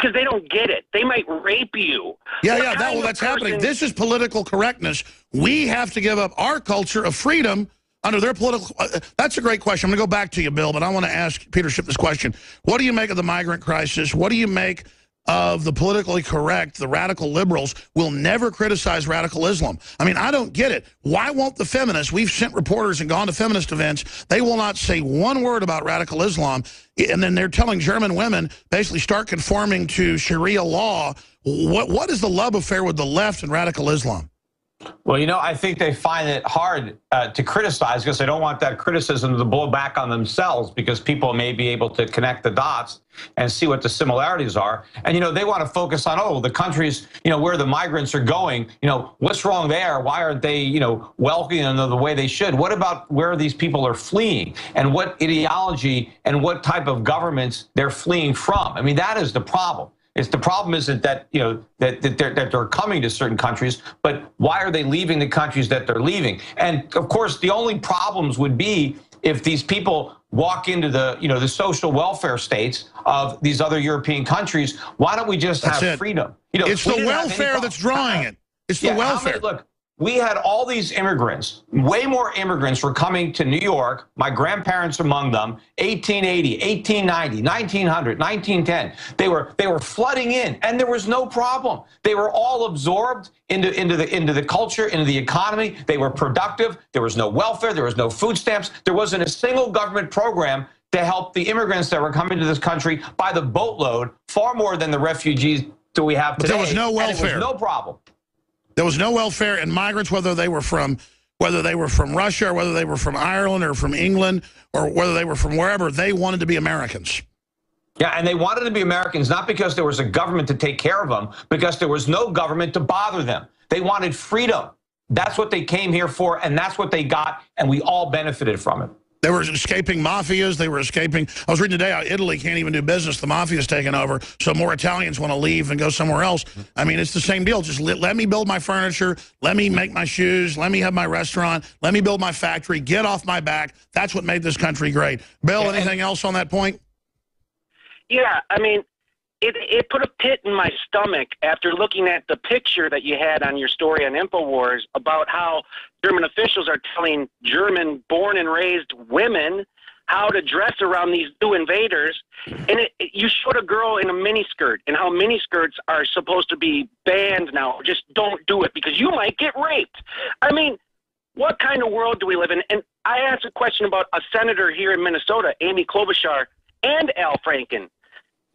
because they don't get it. They might rape you. Yeah, what yeah, that, well, that's person... happening. This is political correctness. We have to give up our culture of freedom under their political... Uh, that's a great question. I'm going to go back to you, Bill, but I want to ask Peter Schiff this question. What do you make of the migrant crisis? What do you make of the politically correct, the radical liberals, will never criticize radical Islam. I mean, I don't get it. Why won't the feminists, we've sent reporters and gone to feminist events, they will not say one word about radical Islam, and then they're telling German women, basically start conforming to Sharia law. What What is the love affair with the left and radical Islam? Well, you know, I think they find it hard uh, to criticize because they don't want that criticism to blow back on themselves because people may be able to connect the dots and see what the similarities are. And, you know, they want to focus on, oh, the countries, you know, where the migrants are going, you know, what's wrong there? Why aren't they, you know, welcoming them the way they should? What about where these people are fleeing and what ideology and what type of governments they're fleeing from? I mean, that is the problem. It's the problem isn't that you know that that they're, that they're coming to certain countries, but why are they leaving the countries that they're leaving? And of course, the only problems would be if these people walk into the you know the social welfare states of these other European countries. Why don't we just that's have it. freedom? You know, it's the welfare that's drawing it. It's the yeah, welfare. Many, look, we had all these immigrants, way more immigrants were coming to New York, my grandparents among them, 1880, 1890, 1900, 1910. They were they were flooding in and there was no problem. They were all absorbed into into the into the culture, into the economy. They were productive. There was no welfare, there was no food stamps. There wasn't a single government program to help the immigrants that were coming to this country by the boatload, far more than the refugees that we have today. But there was no welfare. Was no problem. There was no welfare, and migrants, whether they were from whether they were from Russia or whether they were from Ireland or from England or whether they were from wherever, they wanted to be Americans. Yeah, and they wanted to be Americans not because there was a government to take care of them, because there was no government to bother them. They wanted freedom. That's what they came here for, and that's what they got, and we all benefited from it. They were escaping mafias. They were escaping. I was reading today how Italy can't even do business. The mafia's taken over. So more Italians want to leave and go somewhere else. I mean, it's the same deal. Just let, let me build my furniture. Let me make my shoes. Let me have my restaurant. Let me build my factory. Get off my back. That's what made this country great. Bill, anything else on that point? Yeah, I mean, it it put a pit in my stomach after looking at the picture that you had on your story on Infowars about how German officials are telling German born and raised women how to dress around these new invaders. And it, it, you showed a girl in a miniskirt and how miniskirts are supposed to be banned now. Just don't do it because you might get raped. I mean, what kind of world do we live in? And I asked a question about a senator here in Minnesota, Amy Klobuchar, and Al Franken.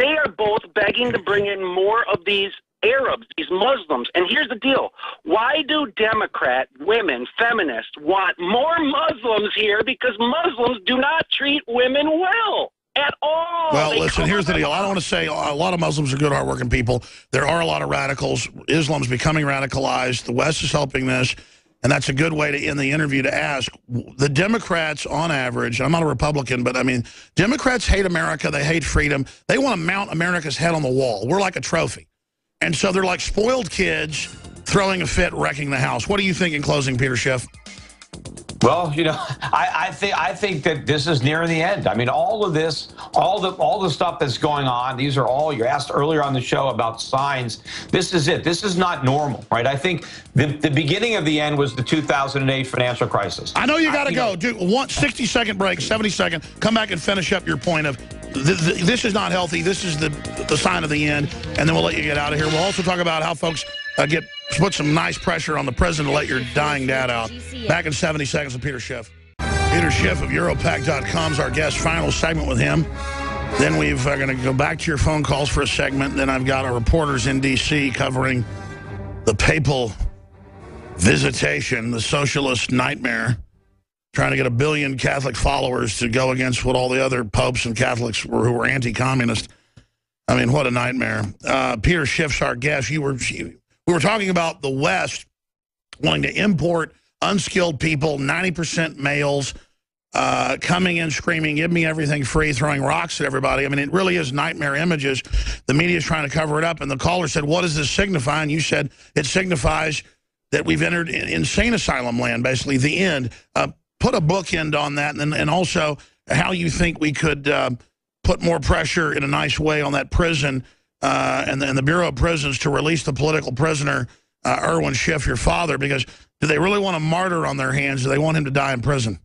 They are both begging to bring in more of these Arabs, these Muslims. And here's the deal why do Democrat women, feminists, want more Muslims here? Because Muslims do not treat women well. At all. Well, they listen, here's the deal. I don't want to say a lot of Muslims are good, hardworking people. There are a lot of radicals. Islam's becoming radicalized. The West is helping this. And that's a good way to end the interview to ask. The Democrats, on average, I'm not a Republican, but I mean, Democrats hate America. They hate freedom. They want to mount America's head on the wall. We're like a trophy. And so they're like spoiled kids throwing a fit, wrecking the house. What do you think in closing, Peter Schiff? Well, you know, I, I, think I think that this is near the end. I mean, all of this, all the all the stuff that's going on. These are all you asked earlier on the show about signs. This is it. This is not normal, right? I think the the beginning of the end was the 2008 financial crisis. I know you got to go. Do one 60 second break, 70 second. Come back and finish up your point of this is not healthy. This is the, the sign of the end. And then we'll let you get out of here. We'll also talk about how folks uh, get put some nice pressure on the president to let your dying dad out. Back in 70 seconds with Peter Schiff. Peter Schiff of Europac.com is our guest. Final segment with him. Then we're uh, going to go back to your phone calls for a segment. Then I've got our reporters in D.C. covering the papal visitation, the socialist nightmare trying to get a billion Catholic followers to go against what all the other popes and Catholics were who were anti-communist. I mean, what a nightmare. Uh, Peter Schiff's our guest. You were, we were talking about the West wanting to import unskilled people, 90% males, uh, coming in screaming, give me everything free, throwing rocks at everybody. I mean, it really is nightmare images. The media is trying to cover it up. And the caller said, what does this signify? And you said, it signifies that we've entered insane asylum land, basically, the end. Uh, put a bookend on that, and, and also how you think we could uh, put more pressure in a nice way on that prison uh, and, and the Bureau of Prisons to release the political prisoner, uh, Irwin Schiff, your father, because do they really want a martyr on their hands? Do they want him to die in prison?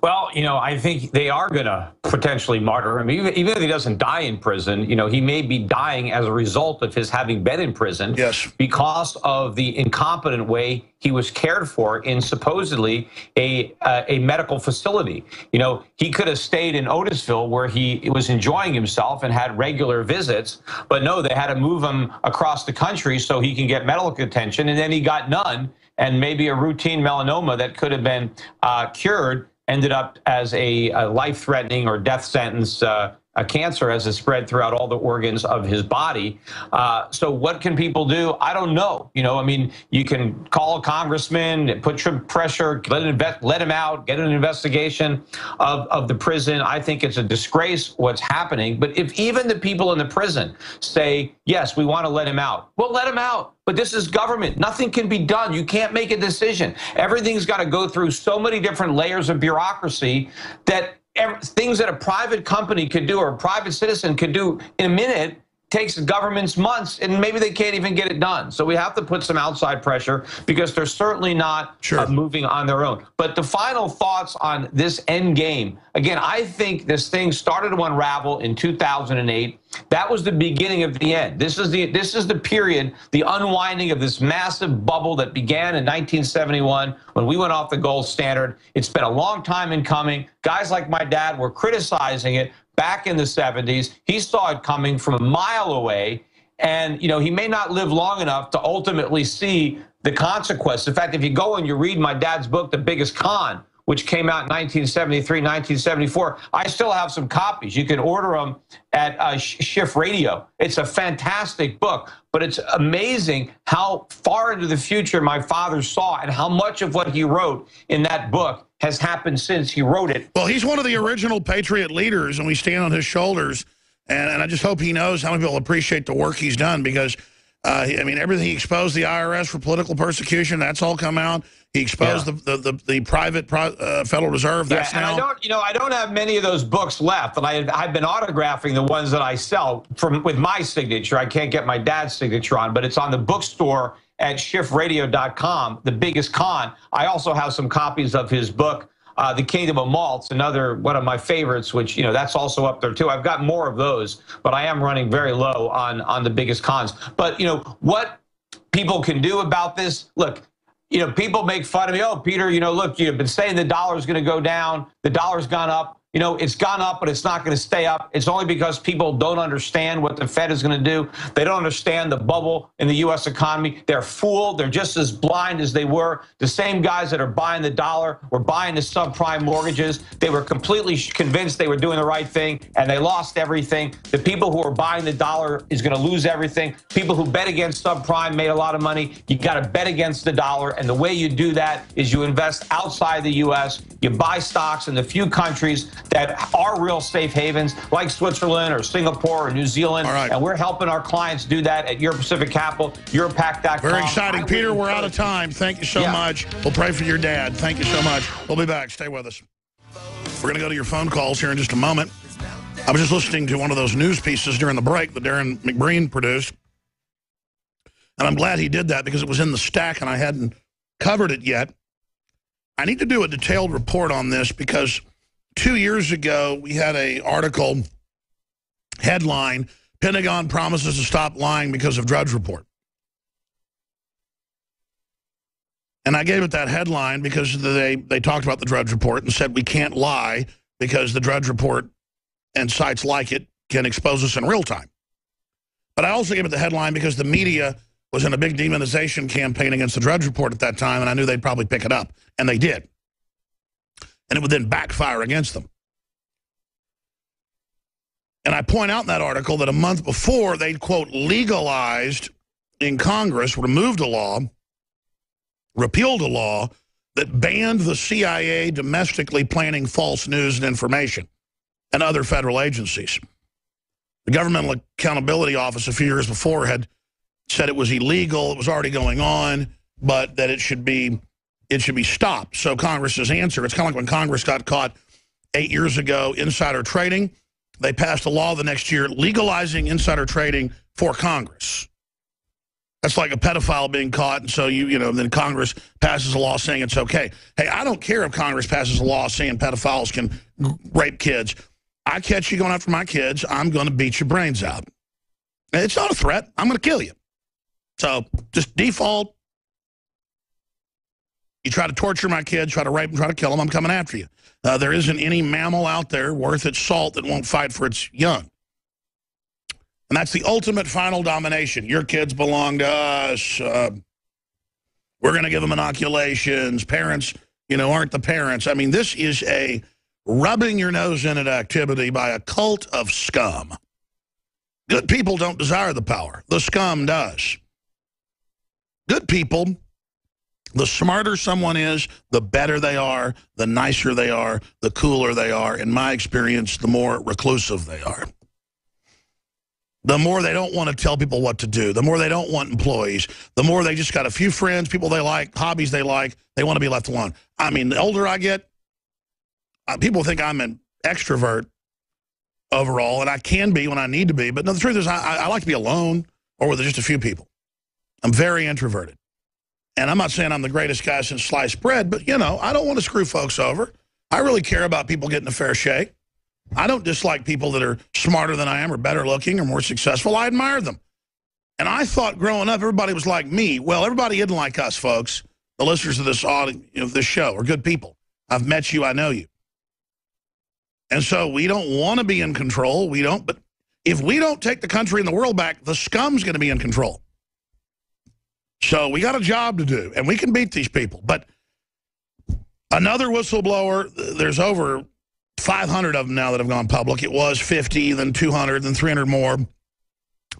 Well, you know, I think they are going to potentially martyr him. Even, even, if he doesn't die in prison, you know, he may be dying as a result of his having been in prison. Yes. Because of the incompetent way he was cared for in supposedly a uh, a medical facility. You know, he could have stayed in Otisville where he was enjoying himself and had regular visits, but no, they had to move him across the country so he can get medical attention, and then he got none and maybe a routine melanoma that could have been uh, cured ended up as a, a life-threatening or death sentence uh, a cancer as it spread throughout all the organs of his body. Uh, so what can people do? I don't know. You know, I mean, you can call a congressman, put pressure, let, let him out, get an investigation of, of the prison. I think it's a disgrace what's happening. But if even the people in the prison say, yes, we want to let him out, well, let him out. But this is government. Nothing can be done. You can't make a decision. Everything's got to go through so many different layers of bureaucracy that things that a private company could do or a private citizen could do in a minute takes governments months and maybe they can't even get it done. So we have to put some outside pressure because they're certainly not sure. uh, moving on their own. But the final thoughts on this end game, again, I think this thing started to unravel in 2008. That was the beginning of the end. This is the this is the period, the unwinding of this massive bubble that began in 1971 when we went off the gold standard. It's been a long time in coming. Guys like my dad were criticizing it, back in the 70s. He saw it coming from a mile away. And, you know, he may not live long enough to ultimately see the consequence. In fact, if you go and you read my dad's book, The Biggest Con, which came out in 1973, 1974, I still have some copies. You can order them at uh, Schiff Radio. It's a fantastic book, but it's amazing how far into the future my father saw and how much of what he wrote in that book has happened since he wrote it. Well, he's one of the original Patriot leaders, and we stand on his shoulders. And, and I just hope he knows how many people appreciate the work he's done because, uh, I mean, everything he exposed the IRS for political persecution, that's all come out. He exposed yeah. the, the, the, the, private pro, uh, Federal Reserve. That's yeah, and now. I don't, you know, I don't have many of those books left, and I, I've been autographing the ones that I sell from with my signature. I can't get my dad's signature on, but it's on the bookstore at schiffradio.com, The Biggest Con. I also have some copies of his book, uh, The Kingdom of Moltz, another one of my favorites, which, you know, that's also up there too. I've got more of those, but I am running very low on, on The Biggest Cons. But, you know, what people can do about this, look, you know, people make fun of me. Oh, Peter, you know, look, you've been saying the dollar's going to go down. The dollar's gone up you know, it's gone up, but it's not going to stay up. It's only because people don't understand what the Fed is going to do. They don't understand the bubble in the U.S. economy. They're fooled. They're just as blind as they were. The same guys that are buying the dollar were buying the subprime mortgages. They were completely convinced they were doing the right thing, and they lost everything. The people who are buying the dollar is going to lose everything. People who bet against subprime made a lot of money. You got to bet against the dollar, and the way you do that is you invest outside the U.S. You buy stocks in the few countries that are real safe havens like Switzerland or Singapore or New Zealand. And we're helping our clients do that at Euro Pacific Capital, Europac.com. Very exciting. Peter, we're out of time. Thank you so yeah. much. We'll pray for your dad. Thank you so much. We'll be back. Stay with us. We're going to go to your phone calls here in just a moment. I was just listening to one of those news pieces during the break that Darrin McBreen produced. And I'm glad he did that because it was in the stack and I hadn't covered it yet. I need to do a detailed report on this because two years ago, we had a article headline, Pentagon promises to stop lying because of Drudge Report. And I gave it that headline because they, they talked about the Drudge Report and said we can't lie because the Drudge Report and sites like it can expose us in real time. But I also gave it the headline because the media was in a big demonization campaign against the Drudge Report at that time, and I knew they'd probably pick it up. And they did and it would then backfire against them. And I point out in that article that a month before, they'd, quote, legalized in Congress, removed a law, repealed a law that banned the CIA domestically planning false news and information and other federal agencies. The Governmental Accountability Office a few years before had said it was illegal, it was already going on, but that it should be it should be stopped. So Congress's answer, it's kind of like when Congress got caught eight years ago insider trading. They passed a law the next year legalizing insider trading for Congress. That's like a pedophile being caught, and so you, you know, then Congress passes a law saying it's okay. Hey, I don't care if Congress passes a law saying pedophiles can rape kids. I catch you going after my kids, I'm going to beat your brains out. It's not a threat. I'm going to kill you. So just default. You try to torture my kids, try to rape them, try to kill them, I'm coming after you. Uh, there isn't any mammal out there worth its salt that won't fight for its young. And that's the ultimate final domination. Your kids belong to us. Uh, we're going to give them inoculations. Parents, you know, aren't the parents. I mean, this is a rubbing your nose in it activity by a cult of scum. Good people don't desire the power. The scum does. Good people, the smarter someone is, the better they are, the nicer they are, the cooler they are. In my experience, the more reclusive they are the more they don't want to tell people what to do, the more they don't want employees, the more they just got a few friends, people they like, hobbies they like, they want to be left alone. I mean, the older I get, uh, people think I'm an extrovert overall, and I can be when I need to be. But no, the truth is I, I like to be alone or with just a few people. I'm very introverted. And I'm not saying I'm the greatest guy since sliced bread, but, you know, I don't want to screw folks over. I really care about people getting a fair shake. I don't dislike people that are smarter than I am or better looking or more successful. I admire them. And I thought growing up, everybody was like me. Well, everybody isn't like us, folks. The listeners of this, of this show are good people. I've met you. I know you. And so we don't want to be in control. We don't. But if we don't take the country and the world back, the scum's going to be in control. So we got a job to do, and we can beat these people. But another whistleblower, there's over 500 of them now that have gone public. It was 50, then 200, then 300 more.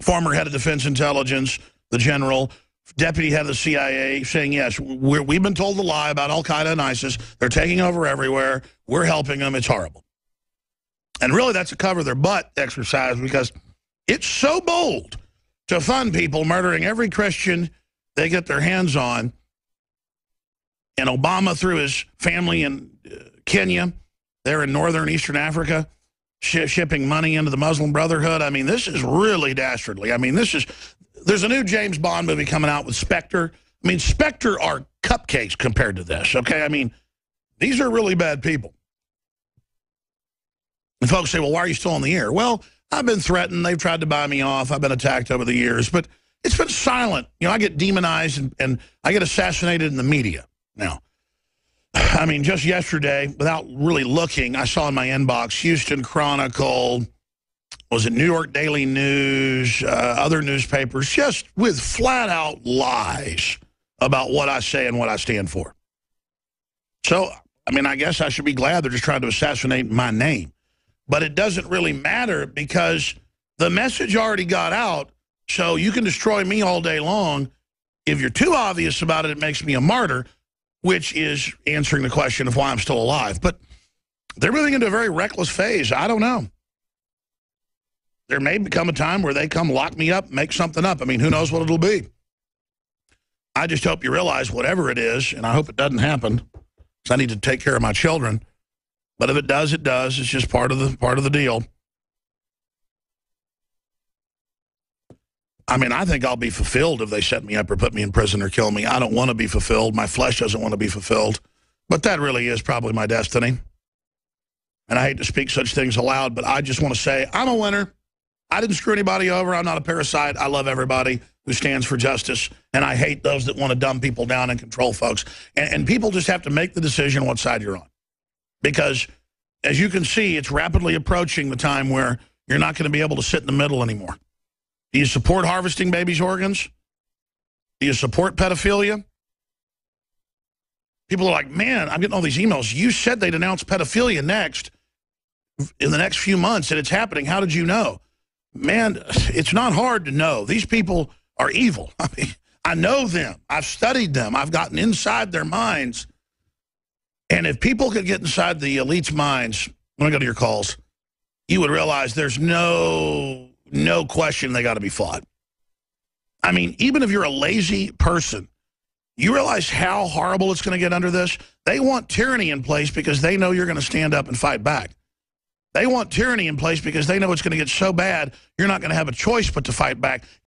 Former head of defense intelligence, the general, deputy head of the CIA, saying, yes, we have been told to lie about al-Qaeda and ISIS. They're taking over everywhere. We're helping them. It's horrible. And really, that's a cover their butt exercise because it's so bold to fund people murdering every Christian they get their hands on. And Obama, through his family in uh, Kenya, they're in northern Eastern Africa sh shipping money into the Muslim Brotherhood. I mean, this is really dastardly. I mean, this is, there's a new James Bond movie coming out with Spectre. I mean, Spectre are cupcakes compared to this, okay? I mean, these are really bad people. And folks say, well, why are you still on the air? Well, I've been threatened. They've tried to buy me off. I've been attacked over the years, but it's been silent. You know, I get demonized and, and I get assassinated in the media now. I mean, just yesterday, without really looking, I saw in my inbox Houston Chronicle, was it New York Daily News, uh, other newspapers, just with flat-out lies about what I say and what I stand for. So, I mean, I guess I should be glad they're just trying to assassinate my name. But it doesn't really matter because the message already got out, so you can destroy me all day long. If you're too obvious about it, it makes me a martyr which is answering the question of why I'm still alive. But they're moving into a very reckless phase. I don't know. There may become a time where they come lock me up, make something up. I mean, who knows what it'll be. I just hope you realize whatever it is, and I hope it doesn't happen, because I need to take care of my children. But if it does, it does. It's just part of the part of the deal. I mean, I think I'll be fulfilled if they set me up or put me in prison or kill me. I don't want to be fulfilled. My flesh doesn't want to be fulfilled. But that really is probably my destiny. And I hate to speak such things aloud, but I just want to say I'm a winner. I didn't screw anybody over. I'm not a parasite. I love everybody who stands for justice. And I hate those that want to dumb people down and control folks. And, and people just have to make the decision what side you're on. Because as you can see, it's rapidly approaching the time where you're not going to be able to sit in the middle anymore. Do you support harvesting babies' organs? Do you support pedophilia? People are like, man, I'm getting all these emails. You said they'd announce pedophilia next in the next few months, and it's happening. How did you know? Man, it's not hard to know. These people are evil. I mean, I know them. I've studied them. I've gotten inside their minds. And if people could get inside the elite's minds, when I go to your calls, you would realize there's no no question they got to be fought. I mean, even if you're a lazy person, you realize how horrible it's going to get under this? They want tyranny in place because they know you're going to stand up and fight back. They want tyranny in place because they know it's going to get so bad, you're not going to have a choice but to fight back.